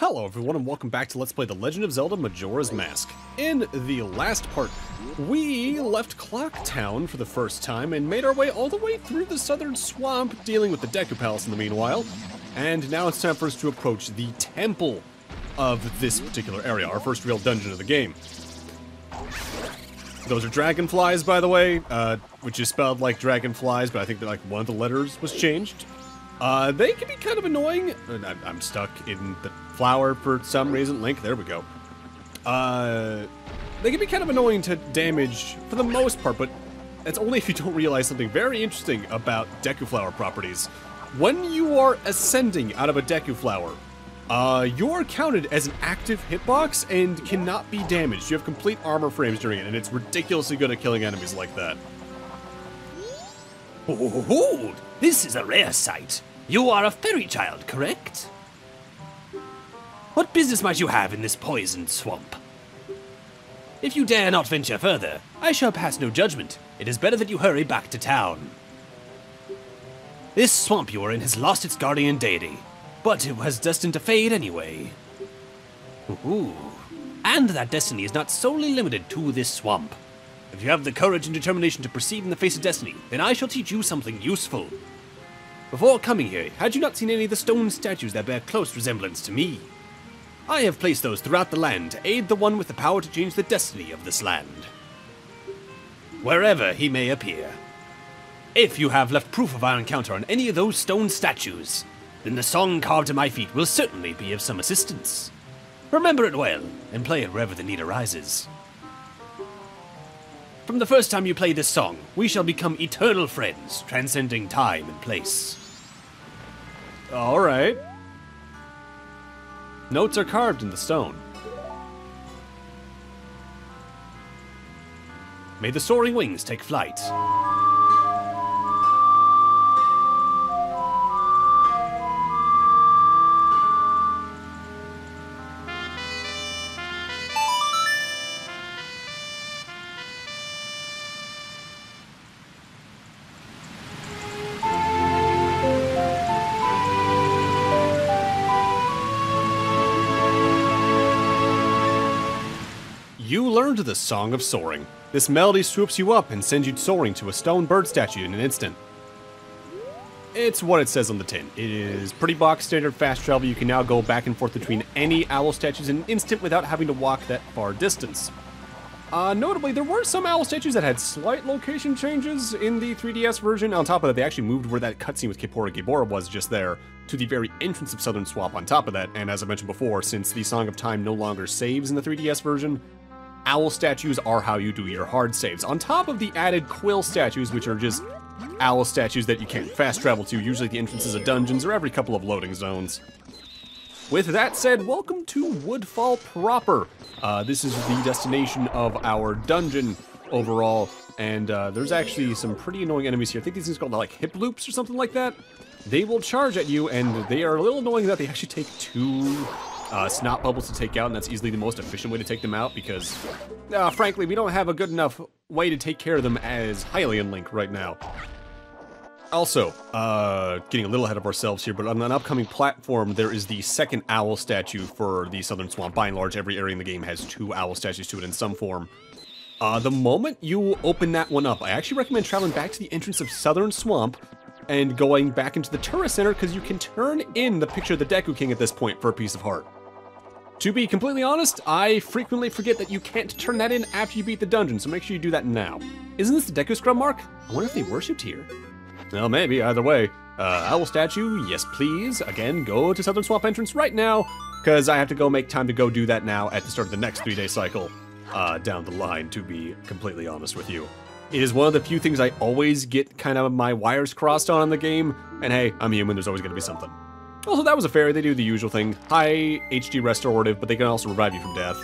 Hello everyone and welcome back to Let's Play The Legend of Zelda Majora's Mask. In the last part, we left Clock Town for the first time and made our way all the way through the southern swamp, dealing with the Deku Palace in the meanwhile. And now it's time for us to approach the temple of this particular area, our first real dungeon of the game. Those are dragonflies, by the way, uh, which is spelled like dragonflies, but I think that like one of the letters was changed. Uh, they can be kind of annoying. Uh, I'm stuck in the flower for some reason. Link, there we go. Uh, they can be kind of annoying to damage for the most part, but that's only if you don't realize something very interesting about Deku Flower properties. When you are ascending out of a Deku Flower, uh, you're counted as an active hitbox and cannot be damaged. You have complete armor frames during it, and it's ridiculously good at killing enemies like that. Oh, this is a rare sight. You are a fairy child, correct? What business might you have in this poisoned swamp? If you dare not venture further, I shall pass no judgment. It is better that you hurry back to town. This swamp you are in has lost its guardian deity, but it was destined to fade anyway. Ooh. And that destiny is not solely limited to this swamp. If you have the courage and determination to proceed in the face of destiny, then I shall teach you something useful. Before coming here, had you not seen any of the stone statues that bear close resemblance to me? I have placed those throughout the land to aid the one with the power to change the destiny of this land. Wherever he may appear. If you have left proof of our encounter on any of those stone statues, then the song carved at my feet will certainly be of some assistance. Remember it well, and play it wherever the need arises. From the first time you play this song, we shall become eternal friends, transcending time and place. Alright. Notes are carved in the stone. May the soaring wings take flight. The Song of Soaring. This melody swoops you up and sends you soaring to a stone bird statue in an instant. It's what it says on the tin. It is pretty box standard fast travel. You can now go back and forth between any owl statues in an instant without having to walk that far distance. Uh, notably, there were some owl statues that had slight location changes in the 3DS version. On top of that, they actually moved where that cutscene with Kaepora Gaebora was just there to the very entrance of Southern Swamp on top of that. And as I mentioned before, since the Song of Time no longer saves in the 3DS version, owl statues are how you do your hard saves. On top of the added quill statues, which are just owl statues that you can't fast travel to, usually the entrances of dungeons or every couple of loading zones. With that said, welcome to Woodfall proper. Uh, this is the destination of our dungeon overall, and uh, there's actually some pretty annoying enemies here. I think these things called like Hiploops or something like that. They will charge at you, and they are a little annoying that they actually take two uh, snot bubbles to take out, and that's easily the most efficient way to take them out because, uh, frankly, we don't have a good enough way to take care of them as Hylian Link right now. Also, uh, getting a little ahead of ourselves here, but on an upcoming platform, there is the second owl statue for the Southern Swamp. By and large, every area in the game has two owl statues to it in some form. Uh, the moment you open that one up, I actually recommend traveling back to the entrance of Southern Swamp and going back into the tourist center because you can turn in the picture of the Deku King at this point for a piece of heart. To be completely honest, I frequently forget that you can't turn that in after you beat the dungeon, so make sure you do that now. Isn't this the Deku Scrub mark? I wonder if they worshipped here. Well, maybe, either way. Uh, owl statue, yes please. Again, go to Southern Swamp entrance right now, because I have to go make time to go do that now at the start of the next three-day cycle uh, down the line, to be completely honest with you. It is one of the few things I always get kind of my wires crossed on in the game, and hey, I'm human, there's always going to be something. Also, that was a fairy, they do the usual thing. High HD restorative, but they can also revive you from death.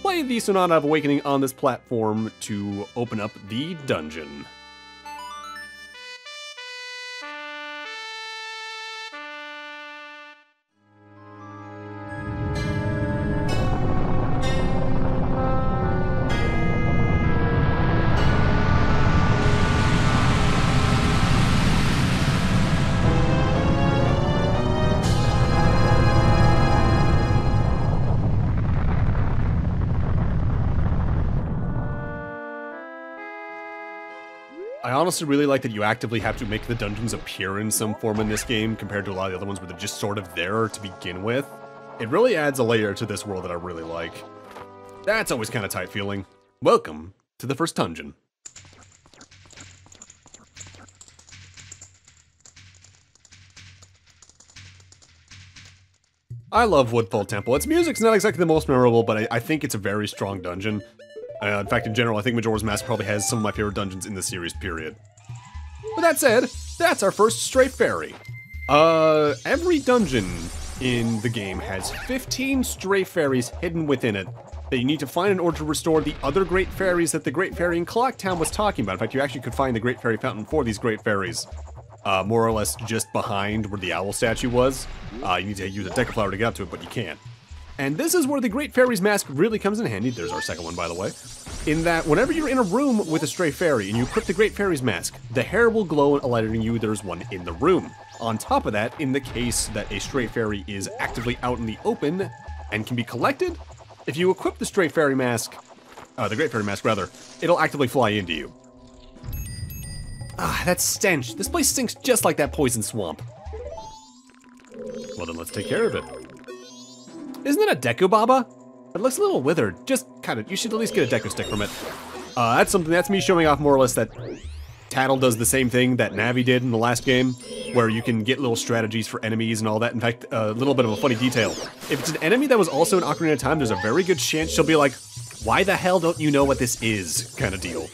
Play the Sonata of Awakening on this platform to open up the dungeon. I honestly really like that you actively have to make the dungeons appear in some form in this game compared to a lot of the other ones where they're just sort of there to begin with. It really adds a layer to this world that I really like. That's always kind of tight feeling. Welcome to the first dungeon. I love Woodfall Temple. Its music's not exactly the most memorable, but I, I think it's a very strong dungeon. Uh, in fact, in general, I think Majora's Mask probably has some of my favorite dungeons in the series, period. With that said, that's our first Stray Fairy. Uh, every dungeon in the game has 15 Stray Fairies hidden within it that you need to find in order to restore the other Great Fairies that the Great Fairy in Clock Town was talking about. In fact, you actually could find the Great Fairy Fountain for these Great Fairies uh, more or less just behind where the owl statue was. Uh, you need to use a Deku Flower to get up to it, but you can't. And this is where the Great Fairy's Mask really comes in handy. There's our second one, by the way. In that, whenever you're in a room with a Stray Fairy and you equip the Great Fairy's Mask, the hair will glow and alerting you there's one in the room. On top of that, in the case that a Stray Fairy is actively out in the open and can be collected, if you equip the Stray Fairy Mask, uh, the Great Fairy Mask rather, it'll actively fly into you. Ah, that stench. This place stinks just like that poison swamp. Well then let's take care of it. Isn't it a Deku Baba? It looks a little withered. Just kind of, you should at least get a Deku stick from it. Uh, that's something, that's me showing off more or less that Tatl does the same thing that Navi did in the last game, where you can get little strategies for enemies and all that. In fact, a little bit of a funny detail. If it's an enemy that was also in Ocarina of Time, there's a very good chance she'll be like, why the hell don't you know what this is, kind of deal.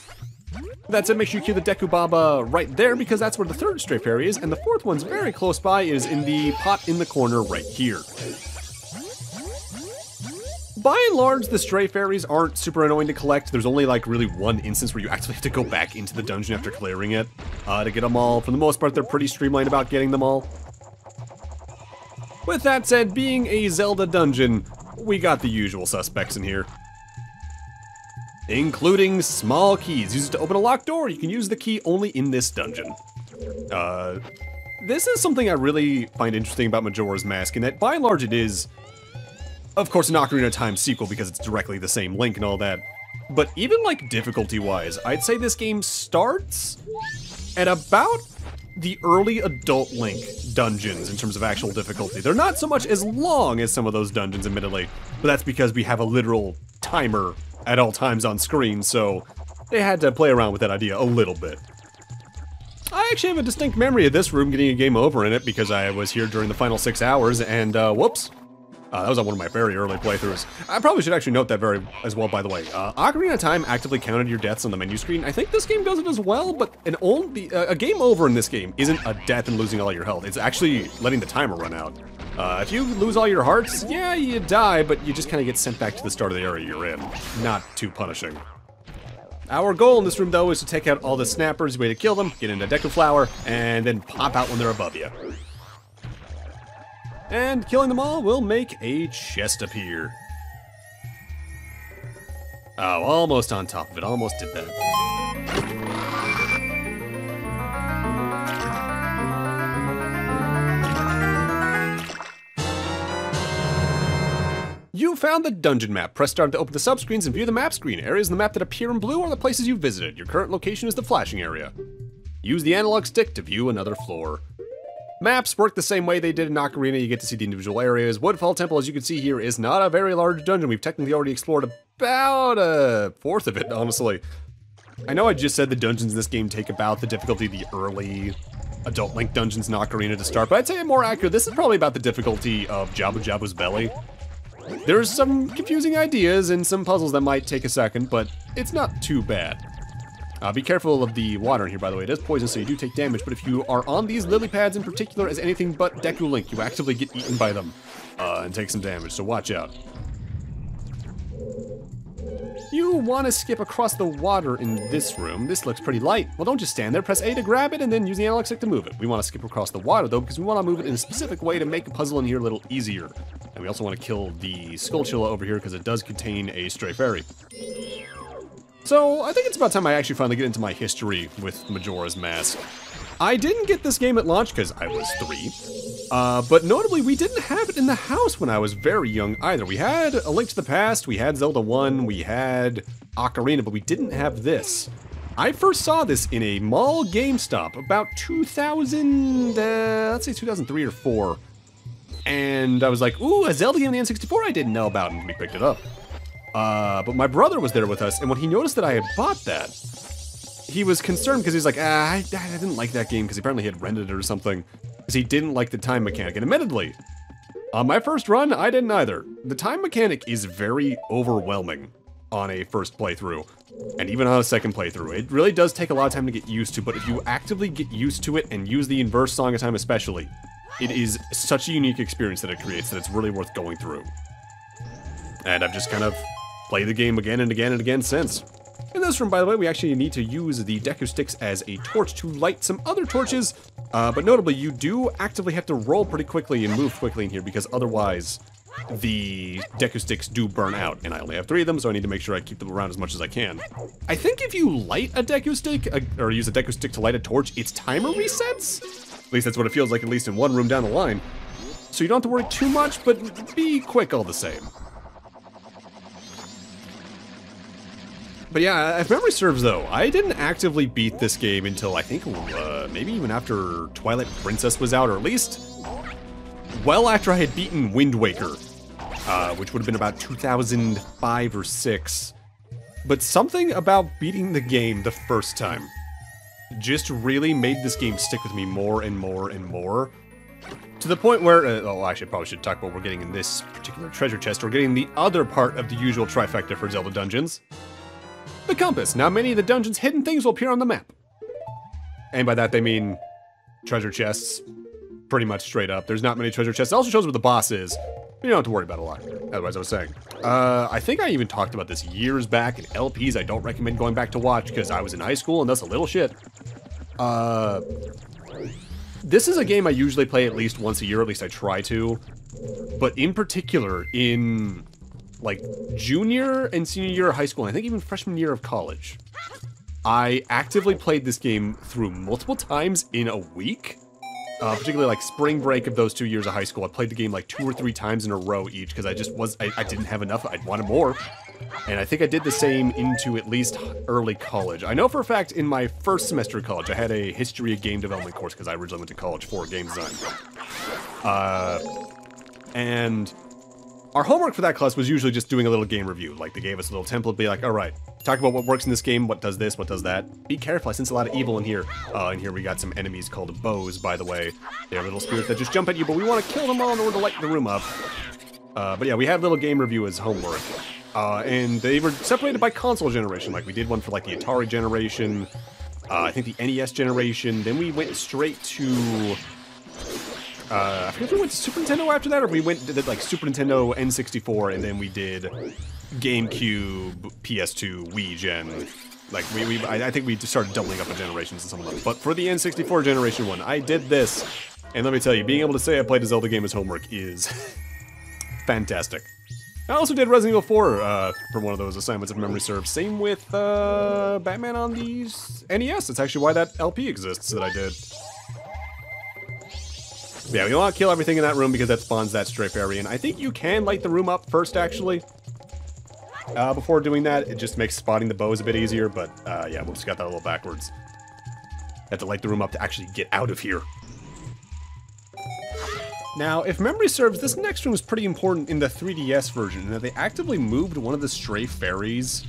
That's it, make sure you kill the Deku Baba right there because that's where the third Stray Fairy is, and the fourth one's very close by, is in the pot in the corner right here. By and large, the Stray Fairies aren't super annoying to collect. There's only like really one instance where you actually have to go back into the dungeon after clearing it uh, to get them all. For the most part, they're pretty streamlined about getting them all. With that said, being a Zelda dungeon, we got the usual suspects in here including small keys. Use it to open a locked door. You can use the key only in this dungeon. Uh, this is something I really find interesting about Majora's Mask, in that by and large it is, of course, an Ocarina of Time sequel because it's directly the same Link and all that. But even like difficulty-wise, I'd say this game starts at about the early adult Link dungeons in terms of actual difficulty. They're not so much as long as some of those dungeons, admittedly, but that's because we have a literal timer at all times on screen, so they had to play around with that idea a little bit. I actually have a distinct memory of this room getting a game over in it because I was here during the final six hours, and uh, whoops. Uh, that was on one of my very early playthroughs. I probably should actually note that very as well, by the way. Uh, Ocarina of Time actively counted your deaths on the menu screen. I think this game does it as well, but an only, uh, a game over in this game isn't a death and losing all your health. It's actually letting the timer run out. Uh, if you lose all your hearts, yeah, you die, but you just kind of get sent back to the start of the area you're in. Not too punishing. Our goal in this room, though, is to take out all the snappers, way to kill them, get into Deku Flower, and then pop out when they're above you. And killing them all will make a chest appear. Oh, almost on top of it, almost did that. You found the dungeon map. Press start to open the subscreens and view the map screen. Areas in the map that appear in blue are the places you visited. Your current location is the flashing area. Use the analog stick to view another floor. Maps work the same way they did in Ocarina. You get to see the individual areas. Woodfall Temple, as you can see here, is not a very large dungeon. We've technically already explored about a fourth of it, honestly. I know I just said the dungeons in this game take about the difficulty of the early Adult Link dungeons in Ocarina to start, but I'd say more accurate, this is probably about the difficulty of Jabu Jabu's Belly. There's some confusing ideas and some puzzles that might take a second, but it's not too bad. Uh, be careful of the water in here, by the way. It is poison, so you do take damage, but if you are on these lily pads in particular as anything but Deku Link, you actively get eaten by them uh, and take some damage, so watch out. You want to skip across the water in this room. This looks pretty light. Well, don't just stand there. Press A to grab it and then use the analog stick to move it. We want to skip across the water, though, because we want to move it in a specific way to make the puzzle in here a little easier. And we also want to kill the Skulltula over here because it does contain a stray fairy. So, I think it's about time I actually finally get into my history with Majora's Mask. I didn't get this game at launch because I was three. Uh, but notably, we didn't have it in the house when I was very young either. We had A Link to the Past, we had Zelda 1, we had Ocarina, but we didn't have this. I first saw this in a mall GameStop about 2000, uh, let's say 2003 or 4. And I was like, ooh, a Zelda game on the N64 I didn't know about, and we picked it up. Uh, but my brother was there with us, and when he noticed that I had bought that, he was concerned because he's like, ah, I, I didn't like that game because apparently he had rented it or something. Because he didn't like the time mechanic. And admittedly, on my first run, I didn't either. The time mechanic is very overwhelming on a first playthrough, and even on a second playthrough. It really does take a lot of time to get used to, but if you actively get used to it and use the inverse Song of Time especially, it is such a unique experience that it creates that it's really worth going through. And I've just kind of played the game again and again and again since. In this room, by the way, we actually need to use the Deku Sticks as a torch to light some other torches, uh, but notably, you do actively have to roll pretty quickly and move quickly in here because otherwise the Deku Sticks do burn out, and I only have three of them, so I need to make sure I keep them around as much as I can. I think if you light a Deku Stick, uh, or use a Deku Stick to light a torch, its timer resets? At least that's what it feels like, at least in one room down the line. So you don't have to worry too much, but be quick all the same. But yeah, if memory serves though, I didn't actively beat this game until I think uh, maybe even after Twilight Princess was out, or at least well after I had beaten Wind Waker, uh, which would have been about 2005 or 6. But something about beating the game the first time just really made this game stick with me more and more and more. To the point where, uh, oh, actually, I probably should talk about what we're getting in this particular treasure chest. We're getting the other part of the usual trifecta for Zelda dungeons. The compass. Now, many of the dungeon's hidden things will appear on the map. And by that, they mean treasure chests, pretty much straight up. There's not many treasure chests. It also shows where the boss is. You don't have to worry about a lot. Otherwise, I was saying. Uh, I think I even talked about this years back in LPs I don't recommend going back to watch because I was in high school and that's a little shit. Uh, this is a game I usually play at least once a year, at least I try to. But in particular, in like junior and senior year of high school, and I think even freshman year of college, I actively played this game through multiple times in a week uh, particularly like spring break of those two years of high school. I played the game like two or three times in a row each because I just was I, I, didn't have enough. I wanted more, and I think I did the same into at least early college. I know for a fact in my first semester of college I had a history of game development course because I originally went to college for game design. Uh, and our homework for that class was usually just doing a little game review. Like they gave us a little template, be like, all right, talk about what works in this game, what does this, what does that. Be careful, I sense a lot of evil in here. Uh, and here we got some enemies called Boes, by the way. They're little spirits that just jump at you, but we want to kill them all in order to light the room up. Uh, but yeah, we had little game review as homework. Uh, and they were separated by console generation, like we did one for like the Atari generation, uh, I think the NES generation, then we went straight to uh, I forget if we went to Super Nintendo after that, or we went did like Super Nintendo, N64, and then we did GameCube, PS2, Wii Gen. Like we, we I, I think we started doubling up on generations in some of them. But for the N64 generation one, I did this, and let me tell you, being able to say I played a Zelda game as homework is fantastic. I also did Resident Evil 4 uh, for one of those assignments if memory serves. Same with uh, Batman on the NES. That's actually why that LP exists that I did. Yeah, we want to kill everything in that room because that spawns that stray fairy, and I think you can light the room up first, actually. Uh, before doing that, it just makes spotting the Boes a bit easier, but uh, yeah, just got that a little backwards. Have to light the room up to actually get out of here. Now, if memory serves, this next room is pretty important in the 3DS version, that they actively moved one of the stray fairies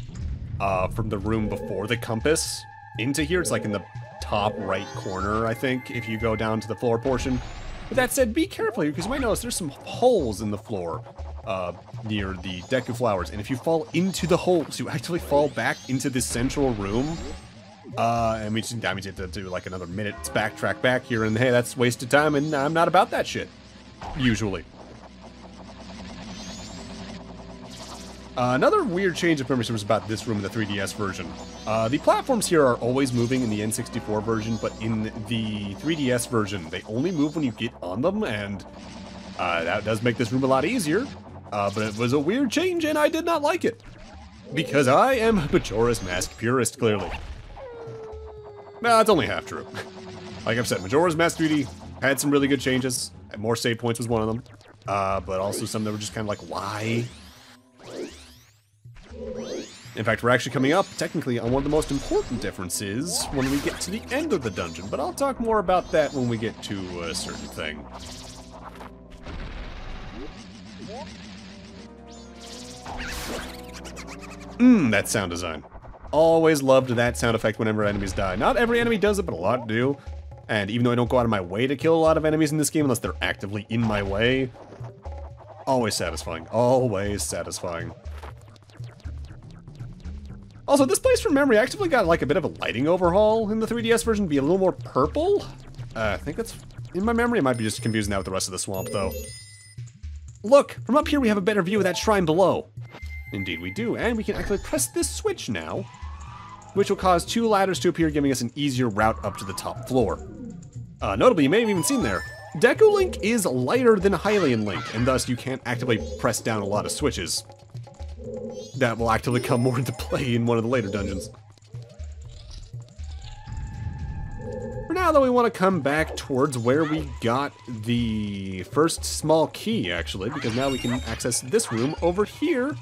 uh, from the room before the compass into here. It's like in the top right corner, I think, if you go down to the floor portion. With that said, be careful here, because you might notice there's some holes in the floor uh, near the Deku Flowers, and if you fall into the holes, you actually fall back into this central room. Uh, and we just, that means you have to do like another minute backtrack back here, and hey, that's wasted time, and I'm not about that shit. Usually. Uh, another weird change of was about this room in the 3DS version. Uh, the platforms here are always moving in the N64 version, but in the 3DS version, they only move when you get on them, and uh, that does make this room a lot easier. Uh, but it was a weird change, and I did not like it. Because I am a Majora's Mask purist, clearly. Nah, it's only half true. like I've said, Majora's Mask 3D had some really good changes. More save points was one of them. Uh, but also some that were just kind of like, why? In fact, we're actually coming up, technically, on one of the most important differences when we get to the end of the dungeon, but I'll talk more about that when we get to a certain thing. Mmm, that sound design. Always loved that sound effect whenever enemies die. Not every enemy does it, but a lot do. And even though I don't go out of my way to kill a lot of enemies in this game unless they're actively in my way, always satisfying. Always satisfying. Also, this place from memory actively got like a bit of a lighting overhaul in the 3DS version, to be a little more purple. Uh, I think that's in my memory. It might be just confusing that with the rest of the swamp, though. Look, from up here we have a better view of that shrine below. Indeed we do, and we can actually press this switch now, which will cause two ladders to appear, giving us an easier route up to the top floor. Uh, notably, you may have even seen there, Deku Link is lighter than Hylian Link, and thus you can't actively press down a lot of switches. That will actively come more into play in one of the later dungeons. For now, though, we want to come back towards where we got the first small key, actually, because now we can access this room over here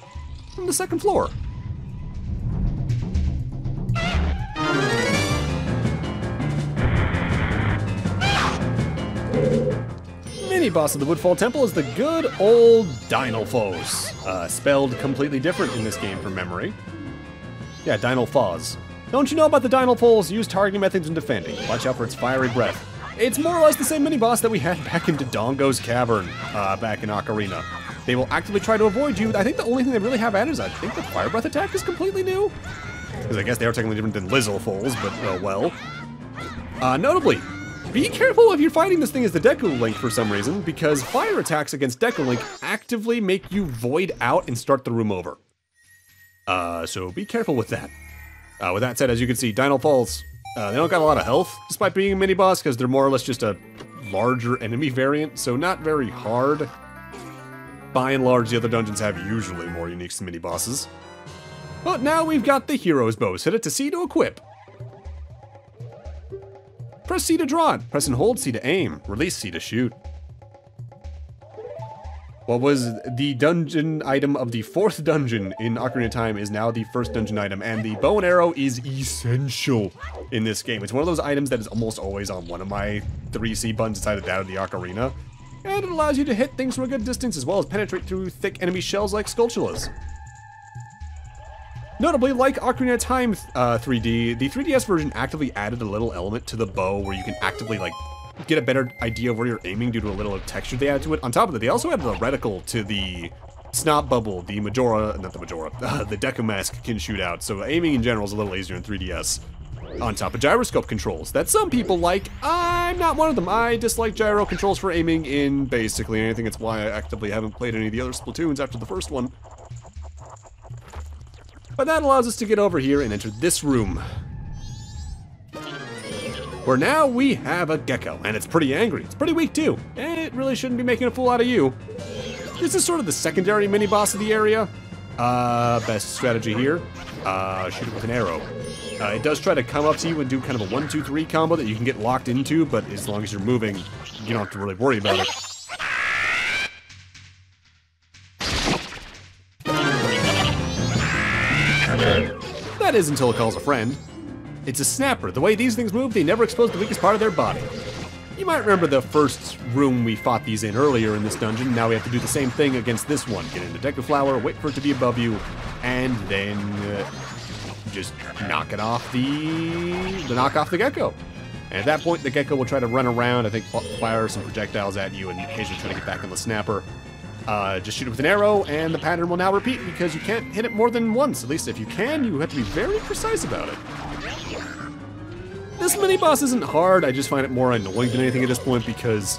from the second floor. Mini boss of the Woodfall Temple is the good old Dynalfos, uh, spelled completely different in this game from memory. Yeah, Dynalfos. Don't you know about the Dynalfos? Use targeting methods in defending. Watch out for its fiery breath. It's more or less the same mini boss that we had back in Dodongo's Cavern, uh, back in Ocarina. They will actively try to avoid you. I think the only thing they really have added is I think the fire breath attack is completely new. Because I guess they are technically different than Lizzle Lizalfos, but uh, well. Uh, notably, be careful if you're fighting this thing as the Deku Link for some reason, because fire attacks against Deku Link actively make you void out and start the room over. Uh, so be careful with that. Uh, with that said, as you can see, Dynalfos, uh, they don't got a lot of health, despite being a mini-boss, because they're more or less just a larger enemy variant, so not very hard. By and large, the other dungeons have usually more unique mini-bosses. But now we've got the Hero's Bow. Set it to C to equip. Press C to draw it. Press and hold C to aim. Release C to shoot. What was the dungeon item of the fourth dungeon in Ocarina of Time is now the first dungeon item, and the bow and arrow is essential in this game. It's one of those items that is almost always on one of my three C buttons inside of that of the Ocarina and it allows you to hit things from a good distance as well as penetrate through thick enemy shells like Skulltulas. Notably, like Ocarina of Time uh, 3D, the 3DS version actively added a little element to the bow where you can actively like get a better idea of where you're aiming due to a little texture they added to it. On top of that, they also added a reticle to the Snot Bubble, the Majora, not the Majora, uh, the Deku Mask can shoot out, so aiming in general is a little easier in 3DS on top of gyroscope controls that some people like. I'm not one of them. I dislike gyro controls for aiming in basically anything. It's why I actively haven't played any of the other Splatoons after the first one. But that allows us to get over here and enter this room. Where now we have a gecko, and it's pretty angry. It's pretty weak too. And it really shouldn't be making a fool out of you. This is sort of the secondary mini-boss of the area. Uh, best strategy here, uh, shoot it with an arrow. Uh, it does try to come up to you and do kind of a one, two, three combo that you can get locked into, but as long as you're moving, you don't have to really worry about it. That is until it calls a friend. It's a snapper. The way these things move, they never expose the weakest part of their body. You might remember the first room we fought these in earlier in this dungeon. Now we have to do the same thing against this one. Get into Deku Flower, wait for it to be above you, and then uh, just knock it off the, the knock off the gecko. And at that point, the gecko will try to run around, I think fire some projectiles at you and occasionally try to get back on the snapper. Uh, just shoot it with an arrow, and the pattern will now repeat because you can't hit it more than once. At least if you can, you have to be very precise about it. This mini-boss isn't hard, I just find it more annoying than anything at this point because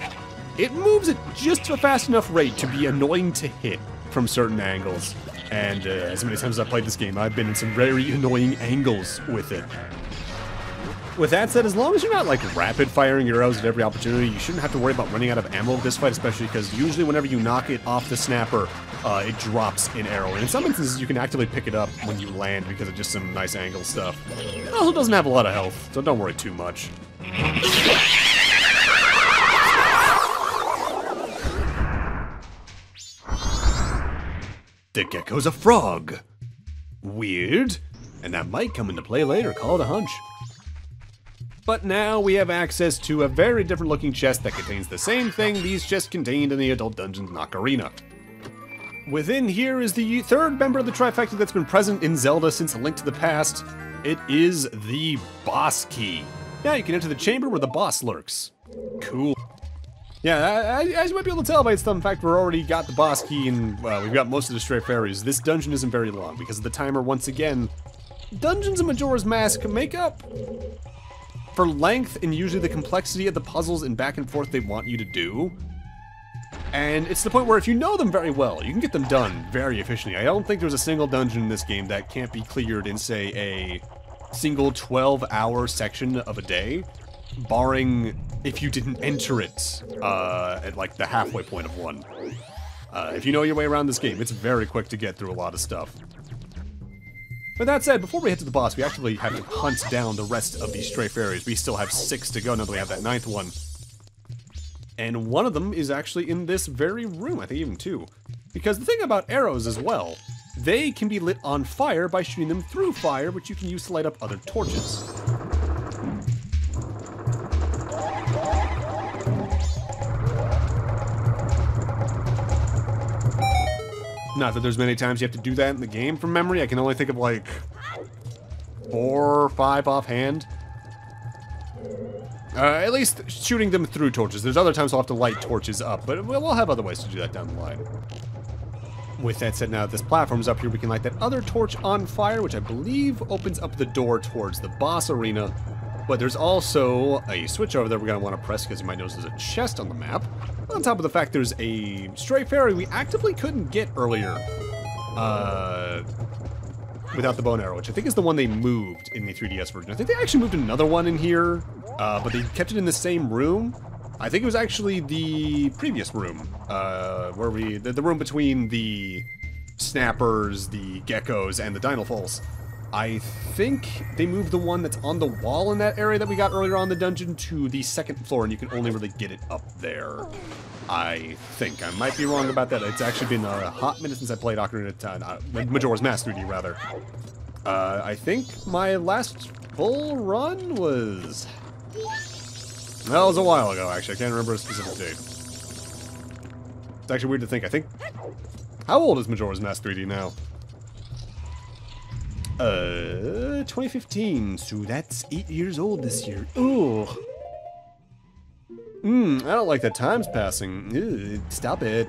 it moves at just a fast enough rate to be annoying to hit from certain angles. And uh, as many times as I've played this game, I've been in some very annoying angles with it. With that said, as long as you're not like rapid firing your arrows at every opportunity, you shouldn't have to worry about running out of ammo this fight, especially because usually whenever you knock it off the snapper, uh, it drops an arrow. And in some instances, you can actively pick it up when you land because of just some nice angle stuff. It also doesn't have a lot of health, so don't worry too much. The gecko's a frog. Weird. And that might come into play later, call it a hunch. But now we have access to a very different looking chest that contains the same thing these chests contained in the Adult Dungeons Ocarina. Within here is the third member of the trifecta that's been present in Zelda since A Link to the Past. It is the boss key. Now you can enter the chamber where the boss lurks. Cool. Yeah, as you might be able to tell by its thumb fact, we've already got the boss key and well, we've got most of the stray fairies. This dungeon isn't very long because of the timer once again. Dungeons and Majora's Mask make up for length and usually the complexity of the puzzles and back and forth they want you to do. And it's the point where if you know them very well, you can get them done very efficiently. I don't think there's a single dungeon in this game that can't be cleared in, say, a single 12-hour section of a day, barring if you didn't enter it uh, at, like, the halfway point of one. Uh, if you know your way around this game, it's very quick to get through a lot of stuff. But that said, before we head to the boss, we actually have to hunt down the rest of these stray fairies. We still have six to go now that we have that ninth one. And one of them is actually in this very room, I think even two. Because the thing about arrows as well, they can be lit on fire by shooting them through fire, which you can use to light up other torches. Not that there's many times you have to do that in the game from memory. I can only think of like four or five offhand. Uh, at least shooting them through torches. There's other times I'll have to light torches up, but we'll have other ways to do that down the line. With that said, now this platform's up here, we can light that other torch on fire, which I believe opens up the door towards the boss arena. But there's also a switch over there we're going to want to press because you might notice there's a chest on the map. On top of the fact there's a stray fairy we actively couldn't get earlier. Uh, without the bone arrow, which I think is the one they moved in the 3DS version. I think they actually moved another one in here, uh, but they kept it in the same room. I think it was actually the previous room, uh, where we, the, the, room between the snappers, the geckos, and the Dynalfos. I think they moved the one that's on the wall in that area that we got earlier on the dungeon to the second floor, and you can only really get it up there. I think. I might be wrong about that. It's actually been a hot minute since I played Ocarina of Time, uh, Majora's Mask 3D, rather. Uh, I think my last full run was... That was a while ago, actually. I can't remember a specific date. It's actually weird to think. I think... How old is Majora's Mask 3D now? Uh, 2015, so that's eight years old this year. Ugh. Mmm, I don't like that time's passing. Stop it.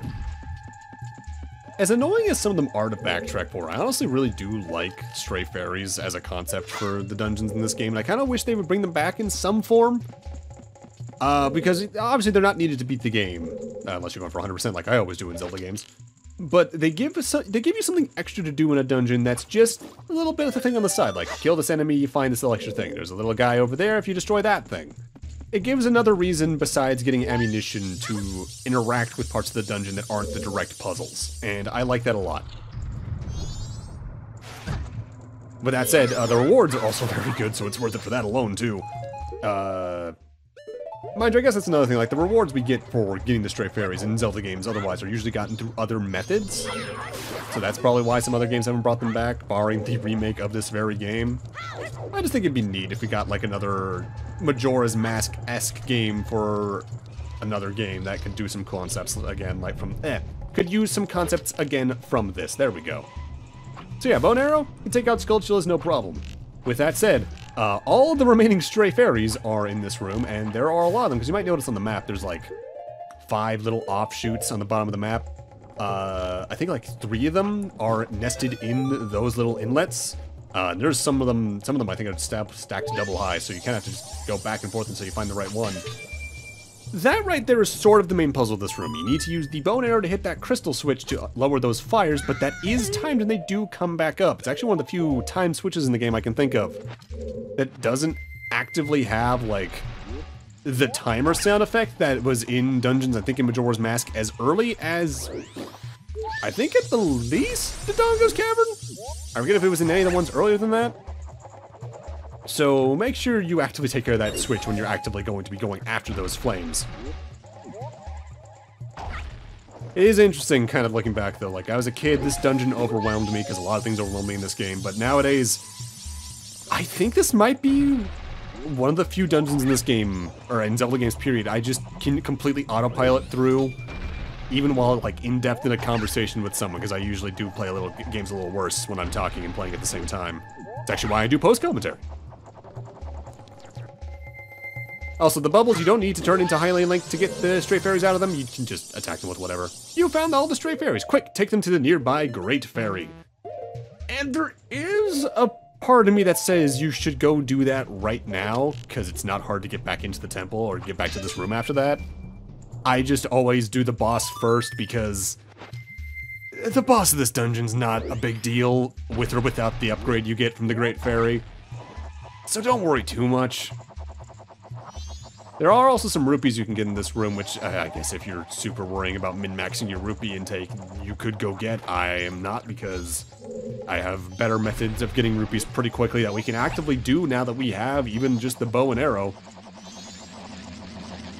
As annoying as some of them are to backtrack for, I honestly really do like Stray Fairies as a concept for the dungeons in this game, and I kind of wish they would bring them back in some form. Uh, because obviously they're not needed to beat the game, uh, unless you're going for 100% like I always do in Zelda games. But they give us they give you something extra to do in a dungeon that's just a little bit of a thing on the side, like kill this enemy, you find this little extra thing. There's a little guy over there if you destroy that thing. It gives another reason besides getting ammunition to interact with parts of the dungeon that aren't the direct puzzles, and I like that a lot. But that said, uh, the rewards are also very good, so it's worth it for that alone, too. Uh, mind you, I guess that's another thing, like, the rewards we get for getting the Stray Fairies in Zelda games otherwise are usually gotten through other methods. So that's probably why some other games haven't brought them back, barring the remake of this very game. I just think it'd be neat if we got, like, another Majora's Mask-esque game for another game that could do some concepts again, like from, eh, could use some concepts again from this. There we go. So yeah, Bone Arrow, you take out Skulltulas, no problem. With that said, uh, all the remaining stray fairies are in this room, and there are a lot of them, because you might notice on the map there's like five little offshoots on the bottom of the map. Uh, I think like three of them are nested in those little inlets. Uh, there's some of them, some of them I think are stacked double high, so you kind of have to just go back and forth until you find the right one. That right there is sort of the main puzzle of this room. You need to use the bone arrow to hit that crystal switch to lower those fires, but that is timed and they do come back up. It's actually one of the few time switches in the game I can think of that doesn't actively have, like, the timer sound effect that was in Dungeons, I think in Majora's Mask, as early as, I think at the least, the Dodongo's Cavern? I forget if it was in any of the ones earlier than that. So make sure you actively take care of that switch when you're actively going to be going after those flames. It is interesting, kind of looking back though. Like I was a kid, this dungeon overwhelmed me because a lot of things overwhelmed me in this game. But nowadays, I think this might be one of the few dungeons in this game, or in Zelda games period, I just can completely autopilot through, even while like in depth in a conversation with someone, because I usually do play a little games a little worse when I'm talking and playing at the same time. It's actually why I do post commentary. Also, the bubbles, you don't need to turn into Hylian Link to get the stray fairies out of them. You can just attack them with whatever. You found all the stray fairies. Quick, take them to the nearby Great Fairy. And there is a part of me that says you should go do that right now, because it's not hard to get back into the temple or get back to this room after that. I just always do the boss first because the boss of this dungeon's not a big deal with or without the upgrade you get from the Great Fairy. So don't worry too much. There are also some rupees you can get in this room, which uh, I guess if you're super worrying about min-maxing your rupee intake, you could go get. I am not because I have better methods of getting rupees pretty quickly that we can actively do now that we have even just the bow and arrow.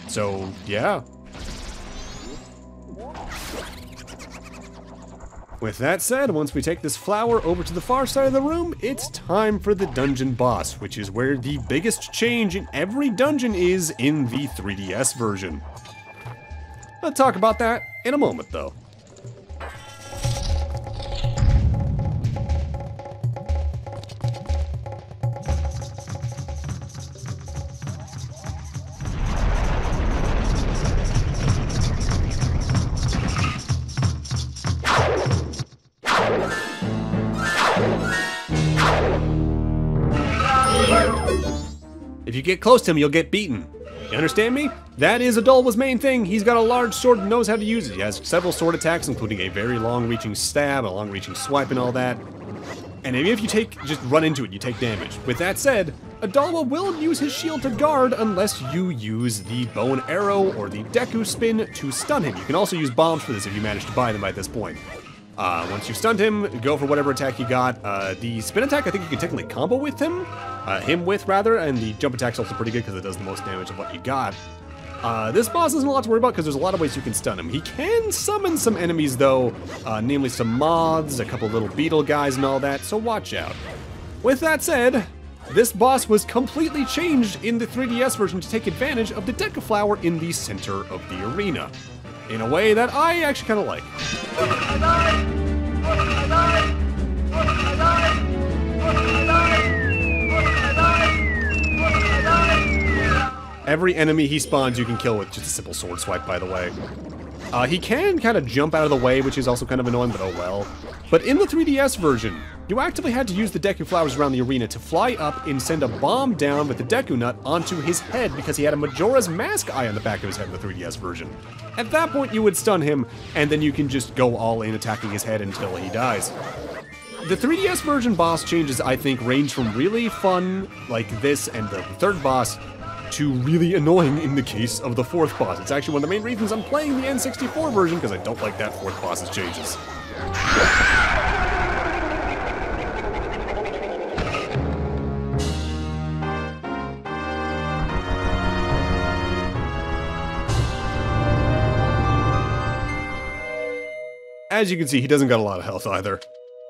So, yeah, With that said, once we take this flower over to the far side of the room, it's time for the dungeon boss, which is where the biggest change in every dungeon is in the 3DS version. I'll talk about that in a moment though. Get close to him, you'll get beaten. You understand me? That is Odolwa's main thing. He's got a large sword and knows how to use it. He has several sword attacks, including a very long-reaching stab, a long-reaching swipe, and all that. And even if you take, just run into it, you take damage. With that said, Odolwa will use his shield to guard unless you use the bow and arrow or the Deku spin to stun him. You can also use bombs for this if you manage to buy them by this point. Uh, once you've stunned him, go for whatever attack you got. Uh, the spin attack, I think you can technically combo with him, uh, him with rather, and the jump attack's also pretty good because it does the most damage of what you got. Uh, this boss isn't a lot to worry about because there's a lot of ways you can stun him. He can summon some enemies though, uh, namely some moths, a couple little beetle guys and all that, so watch out. With that said, this boss was completely changed in the 3DS version to take advantage of the Deku Flower in the center of the arena in a way that I actually kind of like. Every enemy he spawns you can kill with just a simple sword swipe, by the way. Uh, he can kind of jump out of the way, which is also kind of annoying, but oh well. But in the 3DS version, you actively had to use the Deku Flowers around the arena to fly up and send a bomb down with the Deku Nut onto his head because he had a Majora's Mask eye on the back of his head in the 3DS version. At that point, you would stun him, and then you can just go all in attacking his head until he dies. The 3DS version boss changes, I think, range from really fun, like this and the third boss, to really annoying in the case of the fourth boss. It's actually one of the main reasons I'm playing the N64 version, because I don't like that fourth boss's changes. As you can see, he doesn't got a lot of health either.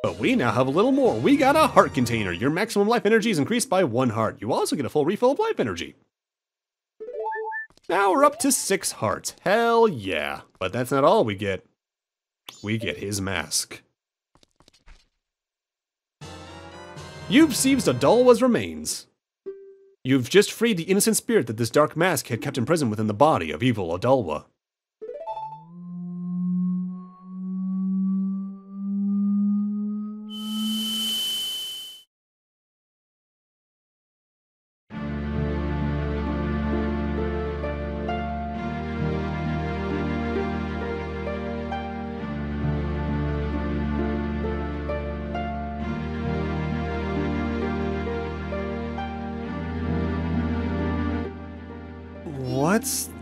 But we now have a little more. We got a heart container. Your maximum life energy is increased by one heart. You also get a full refill of life energy. Now we're up to six hearts. Hell yeah. But that's not all we get. We get his mask. You've seized Odolwa's remains. You've just freed the innocent spirit that this dark mask had kept imprisoned within the body of evil Odolwa. What's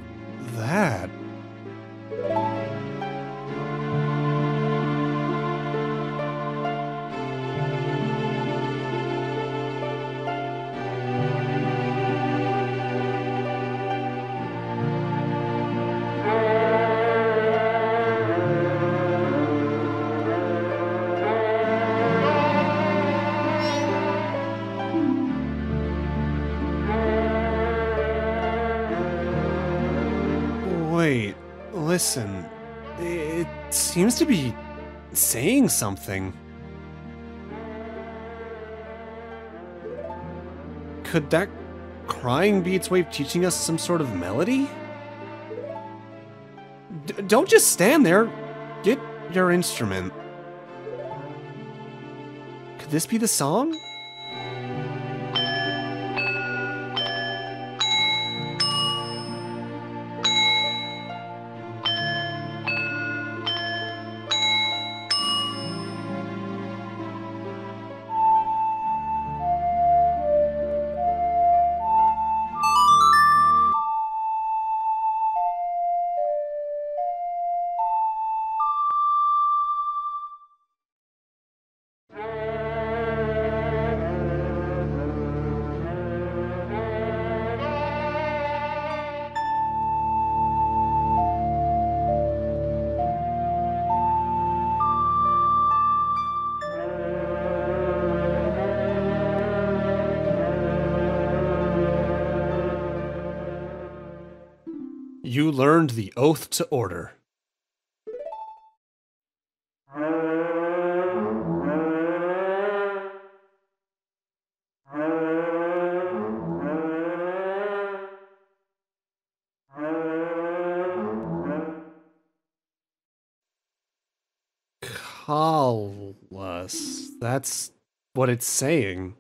listen, it seems to be saying something. Could that crying be its way of teaching us some sort of melody? D- don't just stand there. Get your instrument. Could this be the song? You learned the oath to order. Call us. That's what it's saying.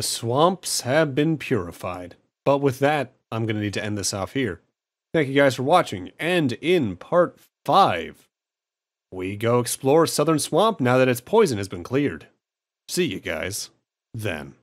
The swamps have been purified. But with that, I'm going to need to end this off here. Thank you guys for watching, and in part 5, we go explore Southern Swamp now that its poison has been cleared. See you guys then.